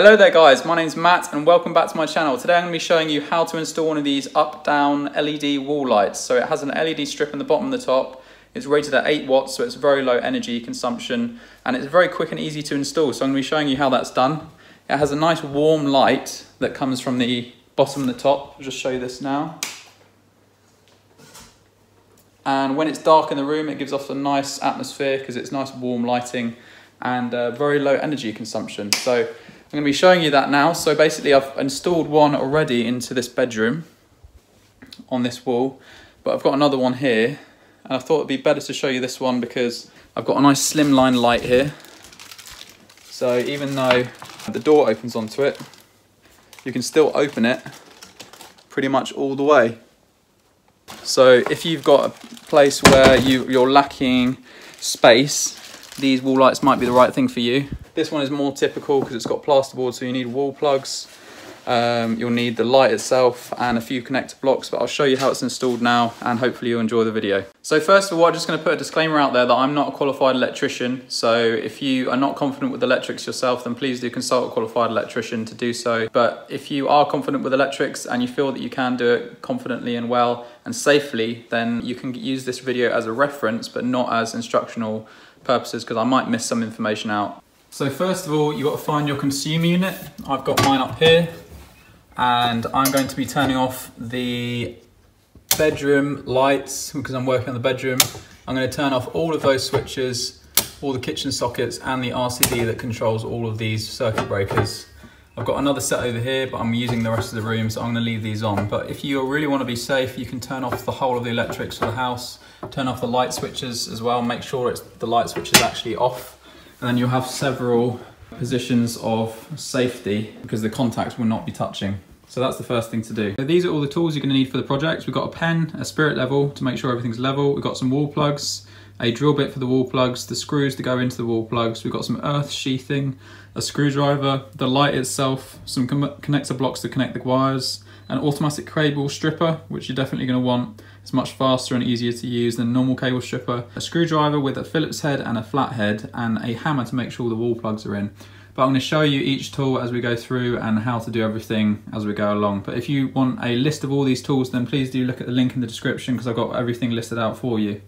Hello there guys, my name's Matt and welcome back to my channel. Today I'm going to be showing you how to install one of these up-down LED wall lights. So it has an LED strip in the bottom and the top. It's rated at 8 watts, so it's very low energy consumption and it's very quick and easy to install. So I'm going to be showing you how that's done. It has a nice warm light that comes from the bottom and the top. I'll just show you this now. And when it's dark in the room, it gives off a nice atmosphere because it's nice warm lighting and uh, very low energy consumption. So I'm going to be showing you that now. So basically I've installed one already into this bedroom on this wall, but I've got another one here. And I thought it'd be better to show you this one because I've got a nice slimline light here. So even though the door opens onto it, you can still open it pretty much all the way. So if you've got a place where you, you're lacking space, these wall lights might be the right thing for you. This one is more typical because it's got plasterboard, so you need wall plugs. Um, you'll need the light itself and a few connector blocks, but I'll show you how it's installed now and hopefully you'll enjoy the video. So first of all, I'm just gonna put a disclaimer out there that I'm not a qualified electrician. So if you are not confident with electrics yourself, then please do consult a qualified electrician to do so. But if you are confident with electrics and you feel that you can do it confidently and well and safely, then you can use this video as a reference, but not as instructional purposes because I might miss some information out. So first of all, you've got to find your consumer unit. I've got mine up here and I'm going to be turning off the bedroom lights because I'm working on the bedroom. I'm going to turn off all of those switches, all the kitchen sockets and the RCD that controls all of these circuit breakers. I've got another set over here, but I'm using the rest of the room, so I'm gonna leave these on. But if you really wanna be safe, you can turn off the whole of the electrics for the house, turn off the light switches as well, make sure it's the light switch is actually off, and you'll have several positions of safety because the contacts will not be touching. So that's the first thing to do. So these are all the tools you're gonna need for the project. We've got a pen, a spirit level to make sure everything's level. We've got some wall plugs, a drill bit for the wall plugs, the screws to go into the wall plugs. We've got some earth sheathing, a screwdriver, the light itself, some connector blocks to connect the wires, an automatic cable stripper, which you're definitely going to want. It's much faster and easier to use than normal cable stripper, a screwdriver with a Phillips head and a flat head, and a hammer to make sure the wall plugs are in. But I'm going to show you each tool as we go through and how to do everything as we go along. But if you want a list of all these tools, then please do look at the link in the description because I've got everything listed out for you.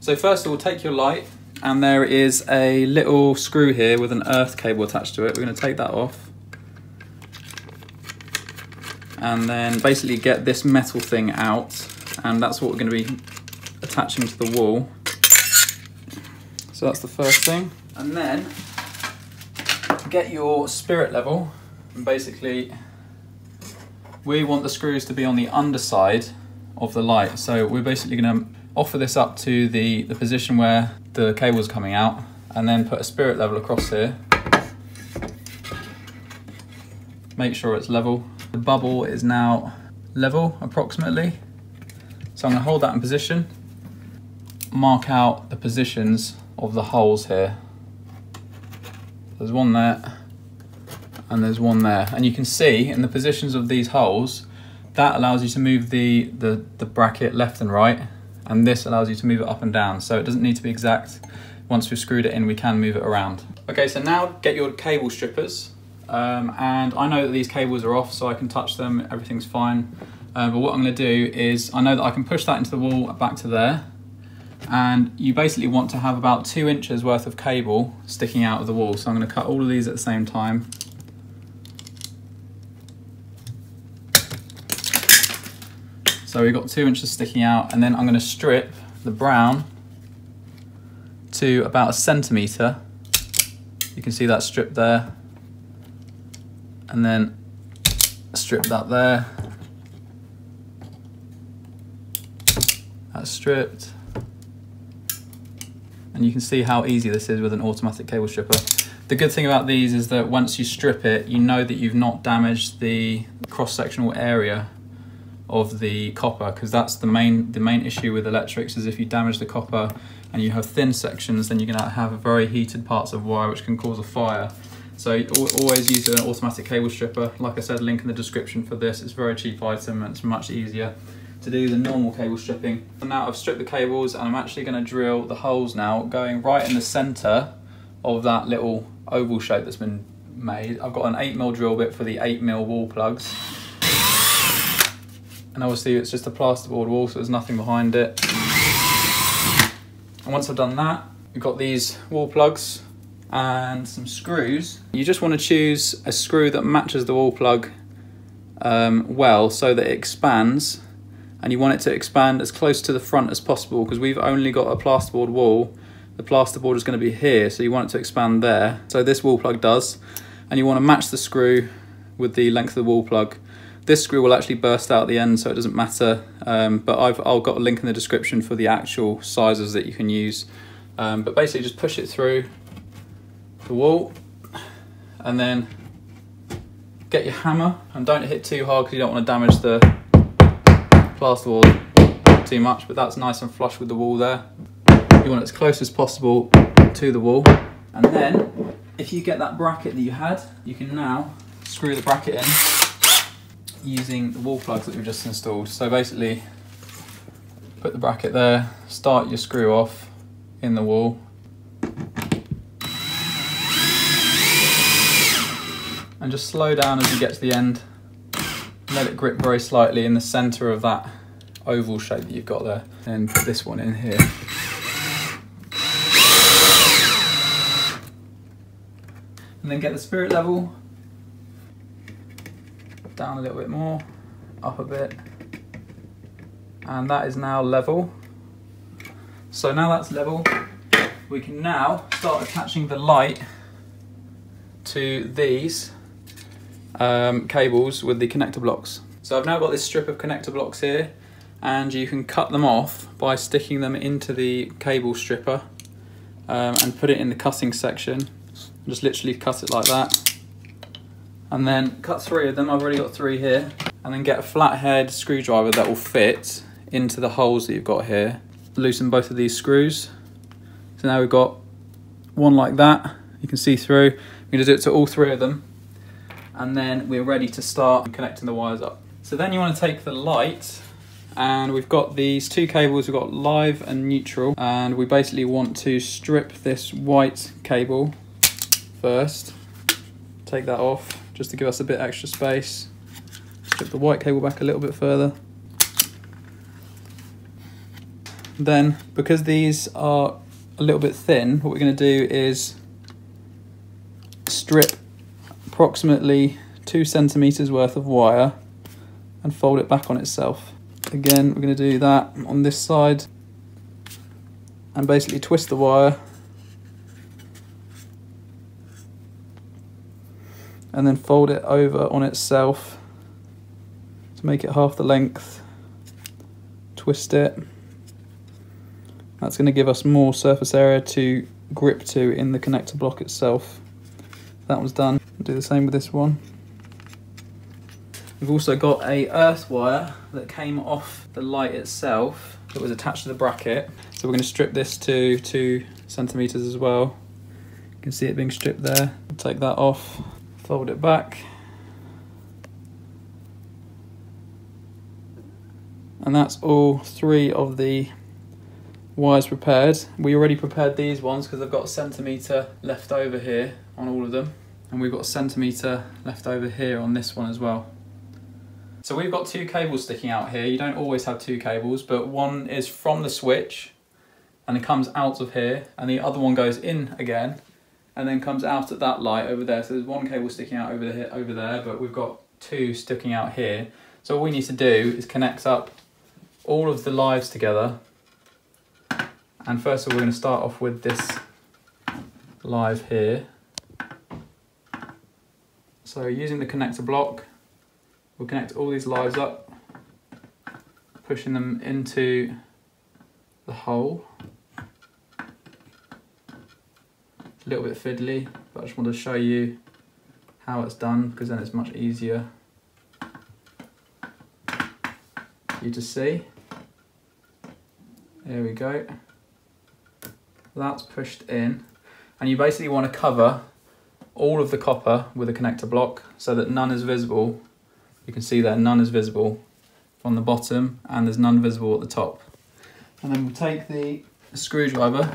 So first of all, take your light and there is a little screw here with an earth cable attached to it. We're going to take that off and then basically get this metal thing out and that's what we're going to be attaching to the wall. So that's the first thing. And then get your spirit level and basically we want the screws to be on the underside of the light. So we're basically going to offer this up to the, the position where the cable is coming out and then put a spirit level across here. Make sure it's level. The bubble is now level approximately. So I'm gonna hold that in position, mark out the positions of the holes here. There's one there and there's one there. And you can see in the positions of these holes, that allows you to move the, the, the bracket left and right and this allows you to move it up and down. So it doesn't need to be exact. Once we've screwed it in, we can move it around. Okay, so now get your cable strippers. Um, and I know that these cables are off, so I can touch them, everything's fine. Uh, but what I'm gonna do is, I know that I can push that into the wall back to there, and you basically want to have about two inches worth of cable sticking out of the wall. So I'm gonna cut all of these at the same time. So we've got two inches sticking out and then I'm gonna strip the brown to about a centimetre. You can see that strip there. And then strip that there. That's stripped. And you can see how easy this is with an automatic cable stripper. The good thing about these is that once you strip it, you know that you've not damaged the cross-sectional area of the copper because that's the main the main issue with electrics is if you damage the copper and you have thin sections then you're going to have very heated parts of wire which can cause a fire so always use an automatic cable stripper like I said link in the description for this it's a very cheap item and it's much easier to do the normal cable stripping and now I've stripped the cables and I'm actually going to drill the holes now going right in the center of that little oval shape that's been made. I've got an 8mm drill bit for the 8mm wall plugs. And obviously it's just a plasterboard wall, so there's nothing behind it. And once I've done that, we've got these wall plugs and some screws. You just want to choose a screw that matches the wall plug um, well so that it expands and you want it to expand as close to the front as possible because we've only got a plasterboard wall. The plasterboard is going to be here so you want it to expand there. So this wall plug does. And you want to match the screw with the length of the wall plug. This screw will actually burst out at the end so it doesn't matter um, but I've, I've got a link in the description for the actual sizes that you can use. Um, but basically just push it through the wall and then get your hammer. And don't hit too hard because you don't want to damage the plasterboard too much but that's nice and flush with the wall there. You want it as close as possible to the wall. And then if you get that bracket that you had you can now screw the bracket in using the wall plugs that we've just installed. So basically put the bracket there start your screw off in the wall. And just slow down as you get to the end. Let it grip very slightly in the center of that oval shape that you've got there. And put this one in here. And then get the spirit level down a little bit more, up a bit. And that is now level. So now that's level, we can now start attaching the light to these um, cables with the connector blocks. So I've now got this strip of connector blocks here and you can cut them off by sticking them into the cable stripper um, and put it in the cutting section. Just literally cut it like that. And then cut three of them, I've already got three here. And then get a flathead screwdriver that will fit into the holes that you've got here. Loosen both of these screws. So now we've got one like that, you can see through. We're gonna do it to all three of them and then we're ready to start connecting the wires up. So then you want to take the light and we've got these two cables, we've got live and neutral and we basically want to strip this white cable first. Take that off just to give us a bit extra space. Strip the white cable back a little bit further. Then, because these are a little bit thin, what we're going to do is strip approximately two centimeters worth of wire and fold it back on itself. Again, we're going to do that on this side and basically twist the wire and then fold it over on itself to make it half the length. Twist it. That's going to give us more surface area to grip to in the connector block itself. That was done do the same with this one. We've also got a earth wire that came off the light itself that was attached to the bracket. So we're going to strip this to two centimeters as well. You can see it being stripped there. Take that off, fold it back. And that's all three of the wires prepared. We already prepared these ones because I've got a centimetre left over here on all of them and we've got a centimetre left over here on this one as well. So we've got two cables sticking out here. You don't always have two cables, but one is from the switch and it comes out of here and the other one goes in again and then comes out at that light over there. So there's one cable sticking out over, the, over there, but we've got two sticking out here. So all we need to do is connect up all of the lives together. And first of all, we're going to start off with this live here. So using the connector block, we'll connect all these lives up, pushing them into the hole. It's a little bit fiddly, but I just want to show you how it's done because then it's much easier for you to see. There we go. That's pushed in. And you basically want to cover all of the copper with a connector block so that none is visible. You can see there none is visible from the bottom and there's none visible at the top. And then we'll take the screwdriver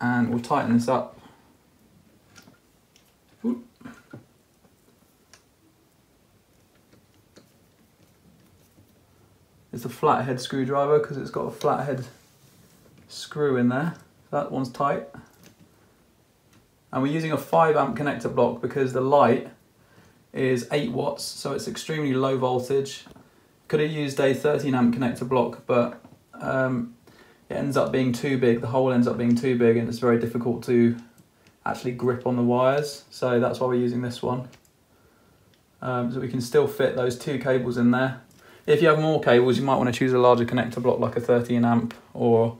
and we'll tighten this up. It's a flathead screwdriver because it's got a flathead screw in there. That one's tight. And we're using a 5 amp connector block because the light is 8 watts, so it's extremely low voltage. Could have used a 13 amp connector block, but um, it ends up being too big. The hole ends up being too big and it's very difficult to actually grip on the wires. So that's why we're using this one. Um, so we can still fit those two cables in there. If you have more cables, you might want to choose a larger connector block like a 13 amp or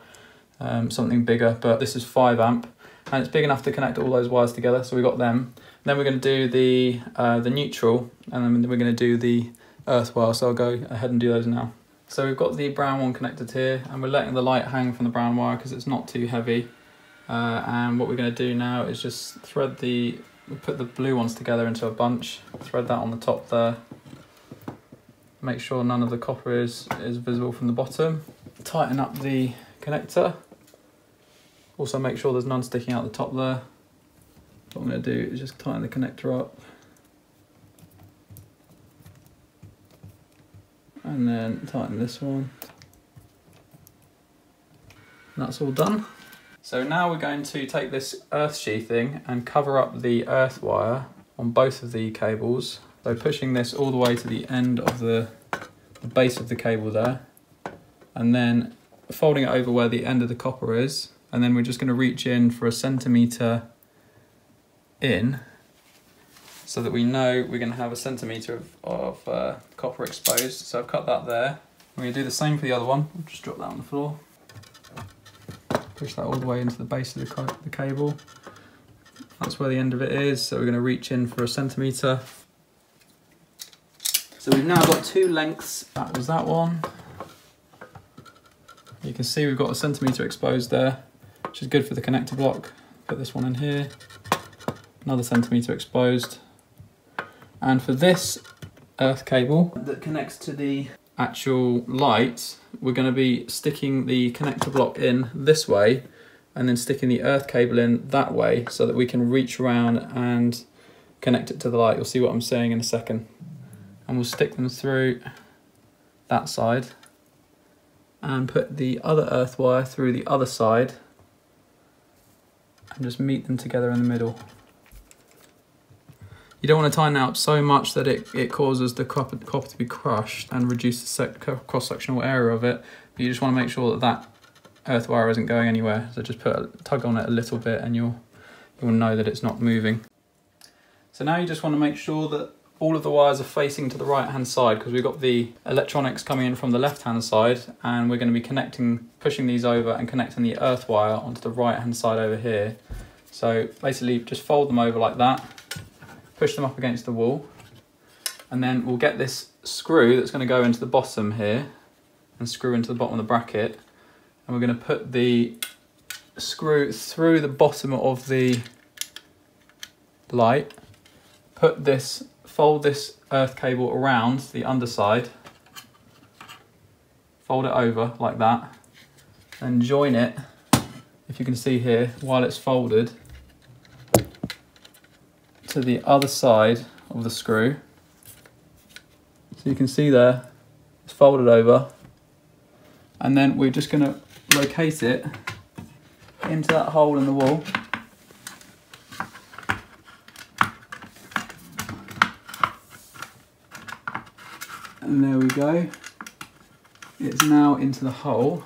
um, something bigger, but this is 5 amp and it's big enough to connect all those wires together, so we got them. Then we're going to do the, uh, the neutral and then we're going to do the earth wire, so I'll go ahead and do those now. So we've got the brown one connected here and we're letting the light hang from the brown wire because it's not too heavy. Uh, and what we're going to do now is just thread the, put the blue ones together into a bunch, thread that on the top there. Make sure none of the copper is, is visible from the bottom. Tighten up the connector. Also make sure there's none sticking out the top there. What I'm going to do is just tighten the connector up. and then tighten this one. And that's all done. So now we're going to take this earth sheathing and cover up the earth wire on both of the cables. So pushing this all the way to the end of the, the base of the cable there and then folding it over where the end of the copper is and then we're just going to reach in for a centimetre in so that we know we're going to have a centimetre of, of uh, copper exposed. So I've cut that there. We're going to do the same for the other one. I'll just drop that on the floor. Push that all the way into the base of the, the cable. That's where the end of it is. So we're going to reach in for a centimetre. So we've now got two lengths. That was that one. You can see we've got a centimetre exposed there, which is good for the connector block. Put this one in here. Another centimetre exposed. And for this earth cable that connects to the actual light, we're going to be sticking the connector block in this way and then sticking the earth cable in that way so that we can reach around and connect it to the light. You'll see what I'm saying in a second. And we'll stick them through that side and put the other earth wire through the other side and just meet them together in the middle. You don't want to tighten up so much that it, it causes the copper, copper to be crushed and reduce the cross-sectional area of it. But you just want to make sure that that earth wire isn't going anywhere. So just put a tug on it a little bit and you'll, you'll know that it's not moving. So now you just want to make sure that all of the wires are facing to the right hand side because we've got the electronics coming in from the left hand side and we're going to be connecting, pushing these over and connecting the earth wire onto the right hand side over here. So basically just fold them over like that push them up against the wall, and then we'll get this screw that's going to go into the bottom here and screw into the bottom of the bracket, and we're going to put the screw through the bottom of the light, put this, fold this earth cable around the underside, fold it over like that, and join it, if you can see here, while it's folded, to the other side of the screw. So you can see there, it's folded over. And then we're just gonna locate it into that hole in the wall. And there we go. It's now into the hole.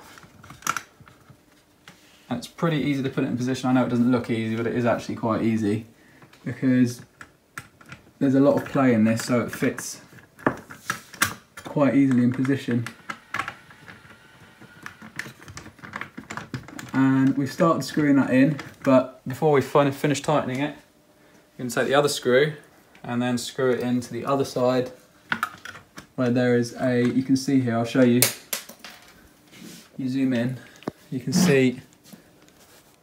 And it's pretty easy to put it in position. I know it doesn't look easy, but it is actually quite easy because there's a lot of play in this so it fits quite easily in position. And we've started screwing that in, but before we finish tightening it, you can take the other screw and then screw it into the other side where there is a, you can see here, I'll show you. You zoom in, you can see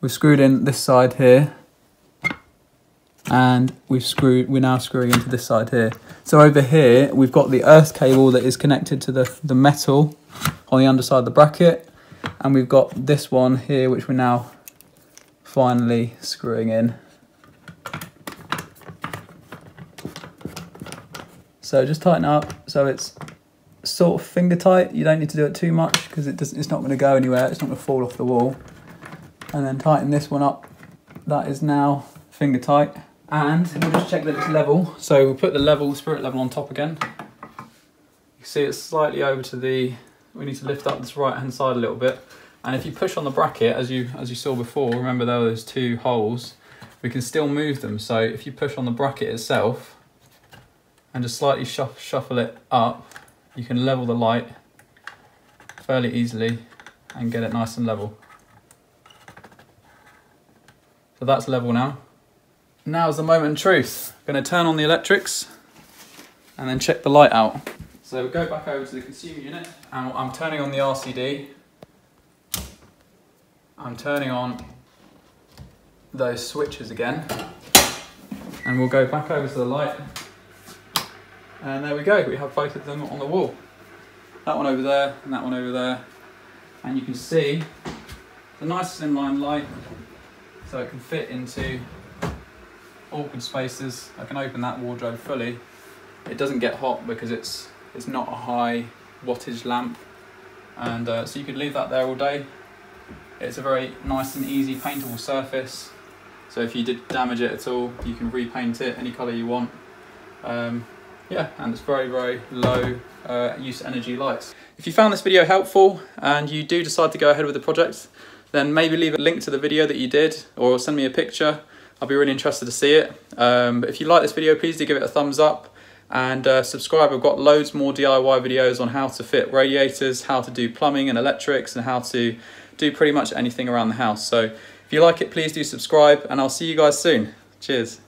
we've screwed in this side here. And we've screwed we're now screwing into this side here. So over here we've got the earth cable that is connected to the the metal on the underside of the bracket. And we've got this one here which we're now finally screwing in so just tighten up so it's sort of finger tight. You don't need to do it too much because it doesn't, it's not going to go anywhere. It's not going to fall off the wall. And then tighten this one up. That is now finger tight. And we'll just check that it's level. So we'll put the level, spirit level on top again. You see it's slightly over to the, we need to lift up this right hand side a little bit. And if you push on the bracket, as you as you saw before, remember there were those two holes, we can still move them. So if you push on the bracket itself and just slightly shuff, shuffle it up, you can level the light fairly easily and get it nice and level. So that's level now. Now's the moment of truth. I'm going to turn on the electrics and then check the light out. So we go back over to the consumer unit and I'm turning on the RCD. I'm turning on those switches again and we'll go back over to the light and there we go we have both of them on the wall. That one over there and that one over there. And you can see the nice slimline light so it can fit into awkward spaces. I can open that wardrobe fully. It doesn't get hot because it's it's not a high wattage lamp. And uh, so you could leave that there all day. It's a very nice and easy paintable surface. So if you did damage it at all, you can repaint it any colour you want. Um, yeah, and it's very, very low uh, use energy lights. If you found this video helpful and you do decide to go ahead with the project, then maybe leave a link to the video that you did or send me a picture. I'll be really interested to see it. Um, but if you like this video, please do give it a thumbs up and uh, subscribe. I've got loads more DIY videos on how to fit radiators, how to do plumbing and electrics, and how to do pretty much anything around the house. So if you like it, please do subscribe and I'll see you guys soon. Cheers.